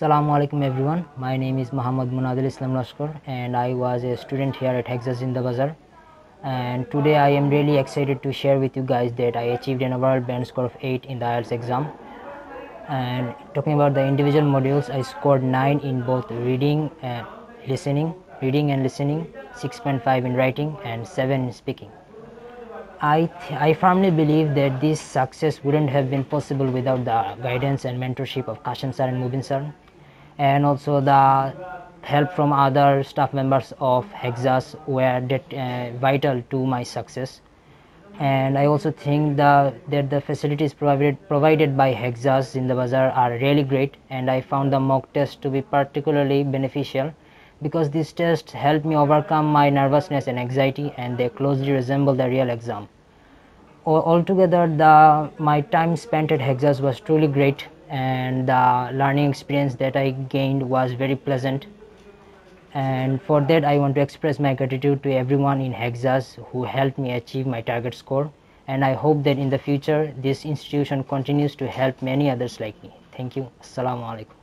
Assalamu alaikum everyone. My name is Mohammad Munadil Islam Laskar and I was a student here at Hexas Zindabazar. And today I am really excited to share with you guys that I achieved an overall band score of 8 in the IELTS exam. And talking about the individual modules, I scored 9 in both reading and listening, reading and listening, 6.5 in writing and 7 in speaking. I, I firmly believe that this success wouldn't have been possible without the guidance and mentorship of Kashan sir and Mubin sir and also the help from other staff members of Hexas were uh, vital to my success and I also think the, that the facilities provided provided by Hexas Zindabazar are really great and I found the mock test to be particularly beneficial because these tests helped me overcome my nervousness and anxiety and they closely resemble the real exam. Altogether, the, my time spent at Hexas was truly great and the learning experience that I gained was very pleasant. And for that, I want to express my gratitude to everyone in Hexas who helped me achieve my target score. And I hope that in the future, this institution continues to help many others like me. Thank you. Assalamu alaikum.